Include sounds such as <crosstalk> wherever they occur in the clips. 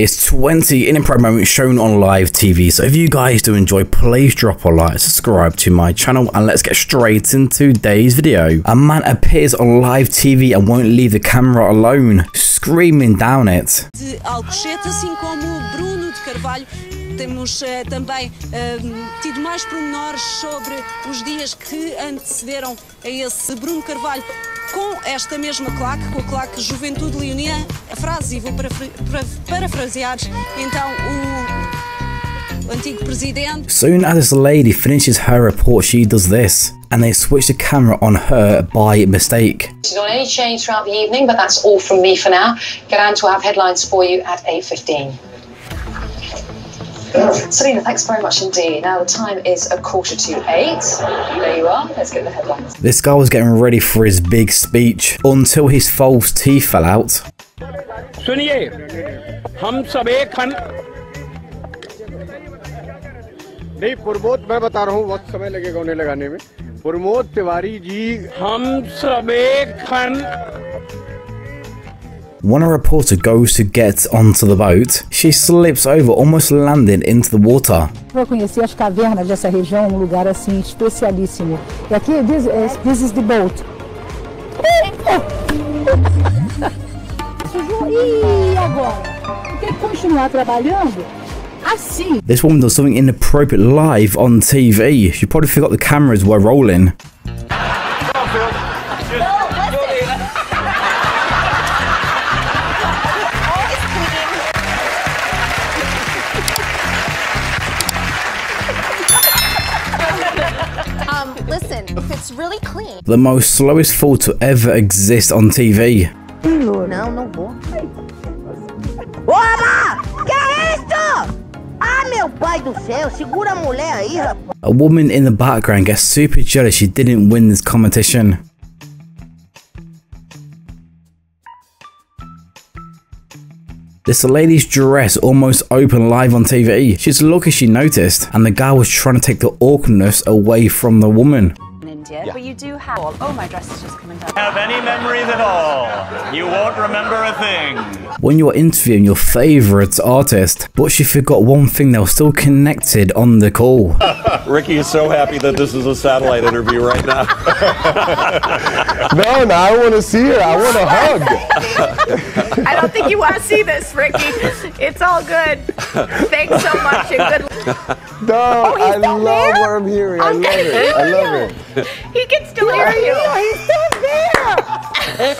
Here's 20 in-pro moments shown on live TV. So if you guys do enjoy, please drop a like, subscribe to my channel, and let's get straight into today's video. A man appears on live TV and won't leave the camera alone, screaming down it. Temos eh, também eh, tido mais pormenores sobre os dias que antecederam a esse Bruno Carvalho com esta mesma claque, com a claque Juventude Leonina. A frase, e vou parafrasear então o antigo presidente. Soon as this lady finishes her report, she does this, and they switch the camera on her by mistake. She's on any change throughout the evening, but that's all from me for now. Garan will have headlines for you at 8.15. Selena, thanks very much indeed. Now the time is a quarter to eight. There you are. Let's get the headlines. This guy was getting ready for his big speech until his false teeth fell out. सुनिए हम सब एक खन नहीं प्रमोद मैं बता रहा हूँ वक्त समय लगेगा उन्हें लगाने में प्रमोद तिवारी जी हम सब एक खन when a reporter goes to get onto the boat, she slips over, almost landing into the water. Vou conhecer as cavernas dessa região, um lugar assim especialíssimo. E aqui, this, is- this is the boat. Sujou. E agora? Tem que continuar trabalhando assim. This woman does something inappropriate live on TV. She probably forgot the cameras were rolling. It's really clean. The most slowest fall to ever exist on TV. Não, não vou. Oba! Que é isso? Ah, meu pai do céu, segura a mulher aí, rapaz. A woman in the background gets super jealous she didn't win this competition. This lady's dress almost open live on TV. She's lucky she noticed, and the guy was trying to take the awkwardness away from the woman. India, but you do have. Oh, my dress is just coming down. have any memories at all. You won't remember a thing. When you're interviewing your favourite artist, but she forgot one thing, they were still connected on the call. <laughs> Ricky is so happy that this is a satellite interview right now. <laughs> no no I want to see her I want a hug I don't think you want to see this, Ricky. It's all good. Thanks so much and good. no oh, he's I love there? what I'm hearing I I'm love it I love it <laughs> He can still hear you. He's still there. <laughs>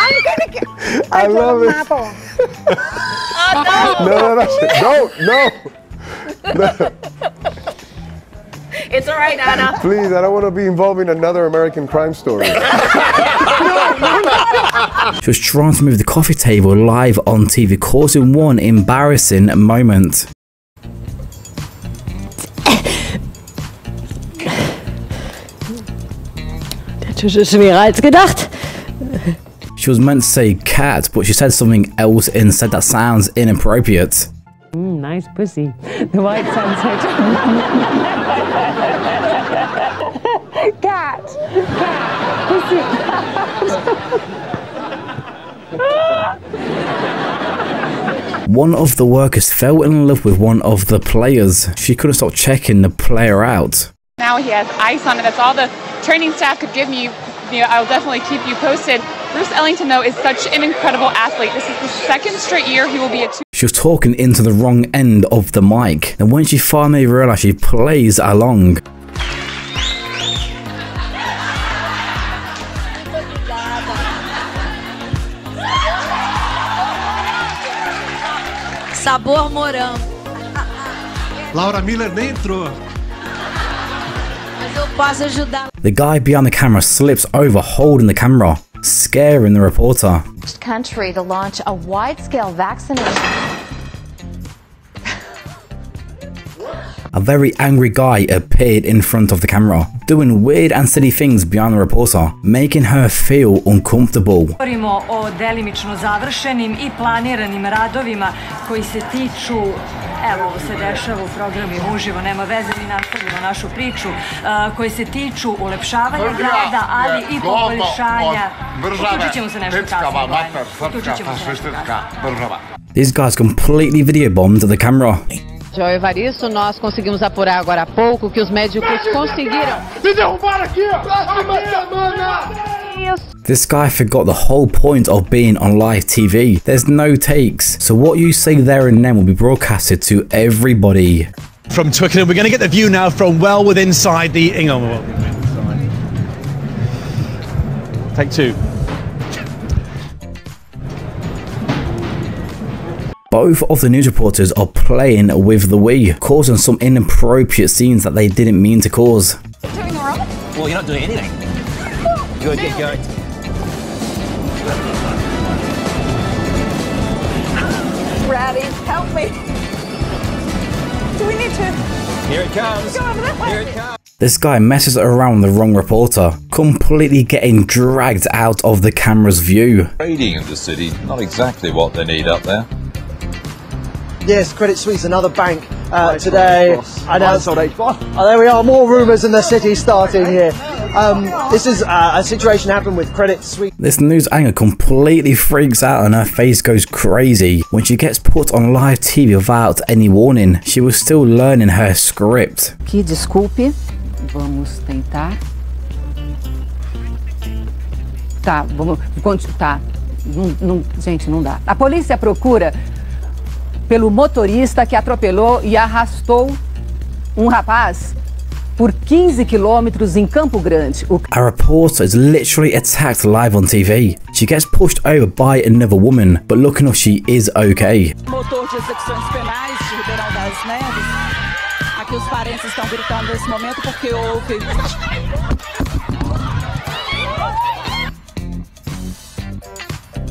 I'm gonna get. I love it Oh, no no no no <laughs> It's all right, Anna. please I don't want to be involved in another American crime story She was trying to move the coffee table live on TV, causing one embarrassing moment. Schwerer als gedacht. She was meant to say cat, but she said something else instead that sounds inappropriate. Mm, nice pussy. <laughs> The white sunset. <laughs> Cat. Cat. Pussy. One of the workers fell in love with one of the players. She couldn't stop checking the player out. Now he has ice on it. That's all the training staff could give me. You know, I'll definitely keep you posted. Bruce Ellington, though, is such an incredible athlete. This is the second straight year he will be a two. She was talking into the wrong end of the mic, and when she finally realized she plays along, Sabor morango. Laura Miller nem entrou. The guy behind the camera slips over holding the camera, scaring the reporter. Country to launch a wide-scale vaccination. A very angry guy appeared in front of the camera, doing weird and silly things behind the reporter, making her feel uncomfortable. Govorimo o delimično završenim i planiranim radovima koji se tiču Evo, ovo se dešava u programima uživo, nema veze, mi nastavljamo našu priču, uh, a, koji se tiču ulepšavanja grada, ali i poboljšanja. Uključit ćemo se nešto kasnije. Bojana. Uključit ćemo se nešto kasnije. These guys completely video bombed the camera. João Evaristo, nós conseguimos apurar agora há pouco que os médicos conseguiram. Me derrubaram aqui! Próxima semana! This guy forgot the whole point of being on live TV. There's no takes, so what you say there and then will be broadcasted to everybody. From Twickenham, we're going to get the view now from well within inside the Ingham. Take two. Both of the news reporters are playing with the Wii, causing some inappropriate scenes that they didn't mean to cause. Well, you're not doing anything. Good, get going. Ratty, help me. Do we need to Here it comes. go over that way? Here it comes. This guy messes around the wrong reporter, completely getting dragged out of the camera's view. Trading in the city, not exactly what they need up there. Yes, Credit Suisse, another bank uh, today. Announced, oh, there we are, more rumours in the city starting here. Um, this is uh, a situation happened with Credit Suisse. This news anchor completely freaks out and her face goes crazy. When she gets put on live TV without any warning, she was still learning her script. Que desculpe, vamos tentar. Tá, vamos. conti- Tá. Não- não- gente, não dá. A polícia procura pelo motorista que atropelou e arrastou um rapaz por 15 quilômetros em Campo Grande. O A reporter is literally attacked live on TV. She gets pushed over by another woman, but look enough, she is okay. Motor de execuções penais de Ribeirão das Neves. Aqui os parentes estão gritando nesse momento porque houve.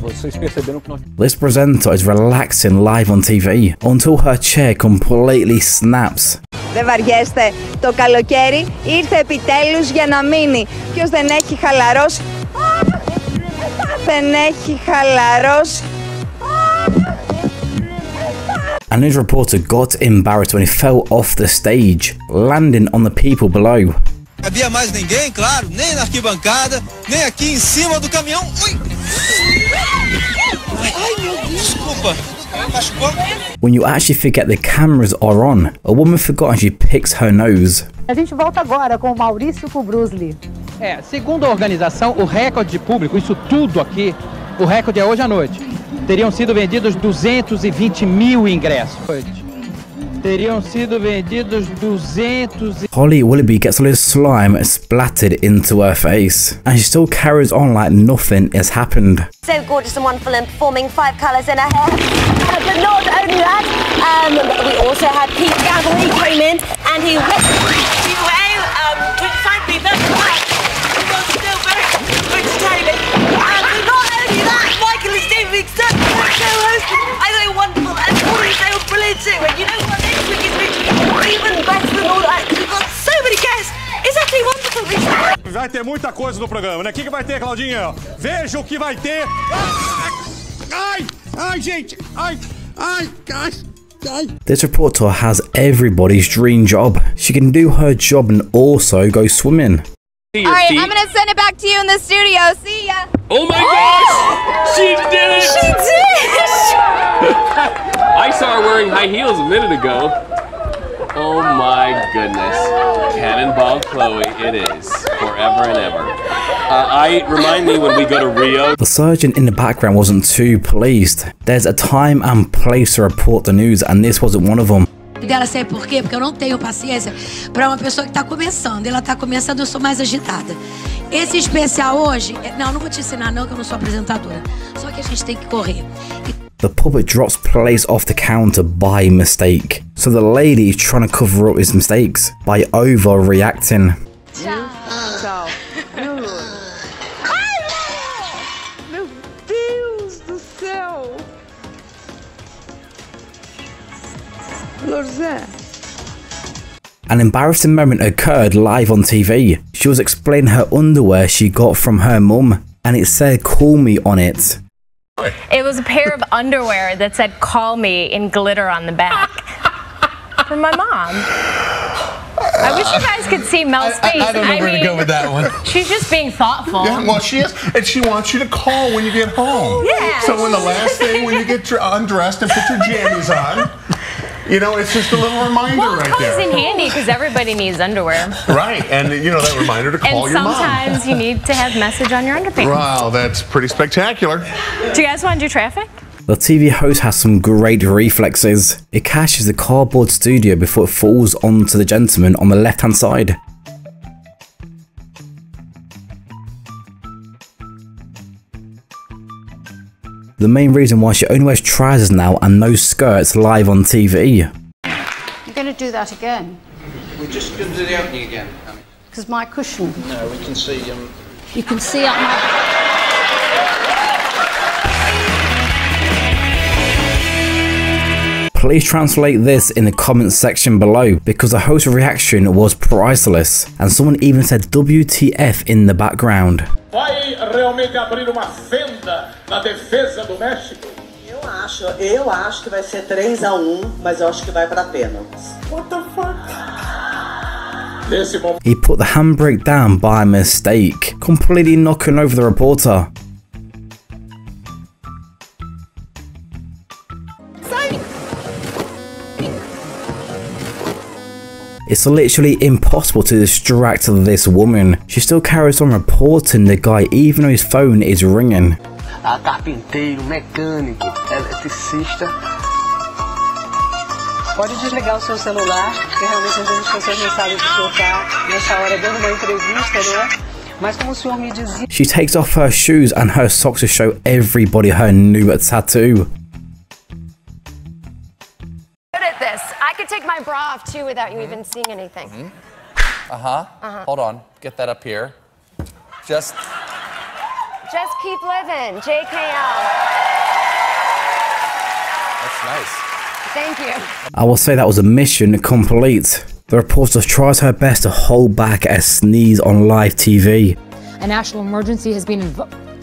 Vocês perceberam que nós This presenter is relaxing live on TV until her chair completely snaps. Δεν βαριέστε. Το καλοκαίρι ήρθε επιτέλους για να μείνει. Ποιος δεν έχει χαλαρώσει. Δεν έχει χαλαρώσει. A news reporter got embarrassed when he fell off the stage, landing on the people below. Havia mais ninguém, claro, nem na arquibancada, nem aqui em cima do caminhão. Ui! Ai, meu Deus, desculpa. Machucou? When you actually forget the cameras are on, a woman forgot and she picks her nose. A gente volta agora com o Maurício Kubrusli. É, segundo a organização, o recorde de público, isso tudo aqui, o recorde é hoje à noite. Teriam sido vendidos 220 mil ingressos. Teriam sido vendidos 200 e... Holly Willoughby gets a little slime splattered into her face, and she still carries on like nothing has happened. So gorgeous and wonderful and performing five colours in her hair. Uh, but not only that, um, we also had Pete Gamble. He came in and he went um, 25 people. Vai ter muita coisa no programa, né? O que, que vai ter, Claudinha? Veja o que vai ter. Ai, ai, gente, ai, ai, ai, ai. This reporter has everybody's dream job. She can do her job and also go swimming. All right, I'm gonna send it back to you in the studio. See ya. Oh my gosh! She did it! She did! <laughs> I saw her wearing high heels a minute ago. Oh my goodness. Cannonball Chloe, it is. Forever and ever. Uh, I remind me when we go to Rio. The surgeon in the background wasn't too pleased. There's a time and place to report the news, and this wasn't one of them. dela, sabe por quê? Porque eu não tenho paciência para uma pessoa que está começando. Ela está começando, eu sou mais agitada. Esse especial hoje, é- não, não vou te ensinar não, que eu não sou apresentadora. Só que a gente tem que correr. The puppet drops plates off the counter by mistake. So the lady is trying to cover up his mistakes by overreacting. An embarrassing moment occurred live on TV. She was explaining her underwear she got from her mum, and it said call me on it. It was a pair of underwear that said call me in glitter on the back. From my mom. I wish you guys could see Mel's face. I don't know where to go with that one. She's just being thoughtful. Yeah, well, she is, and she wants you to call when you get home. Yeah. So when the last thing when you get dr- undressed and put your jammies on, you know, it's just a little reminder Well, right comes there. in handy because everybody needs underwear. Right, and you know that reminder to call and your mom. sometimes you need to have message on your underpants. Wow, that's pretty spectacular. Do you guys want to do traffic? The TV host has some great reflexes. It catches the cardboard studio before it falls onto the gentleman on the left hand side. The main reason why she only wears trousers now and no skirts live on TV. You're going to do that again? We're just going to do the opening again. Because my cushion. No, we can see um, You can see up my. Please translate this in the comments section below because the host's reaction was priceless and someone even said WTF in the background. Vai realmente abrir uma fenda na defesa do México? Eu acho, eu acho que vai ser 3 a 1 mas eu acho que vai para pênaltis. What the fuck? He put the handbrake down by mistake, completely knocking over the reporter. It's literally impossible to distract this woman. She still carries on reporting the guy even though his phone is ringing. Ah, carpinteiro, mecânico, eletricista. Pode desligar o seu celular, porque realmente às vezes as pessoas não sabem o senhor está nessa hora dando uma entrevista, né? Mas como o senhor me dizia. She takes off her shoes and her socks to show everybody her new tattoo. Take my bra off too without you even seeing anything. Uh huh. Uh-huh. Hold on. Get that up here. Just. Just keep living. JKL. That's nice. Thank you. I will say that was a mission complete. The reporter tries her best to hold back a sneeze on live TV. A national emergency has been invo-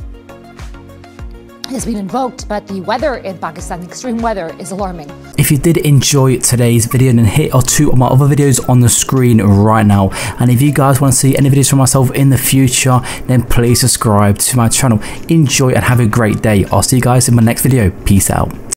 has been invoked, but the weather in Pakistan, extreme weather, is alarming. If you did enjoy today's video, then hit or two of my other videos on the screen right now. And if you guys want to see any videos from myself in the future, then please subscribe to my channel. Enjoy and have a great day. I'll see you guys in my next video. Peace out.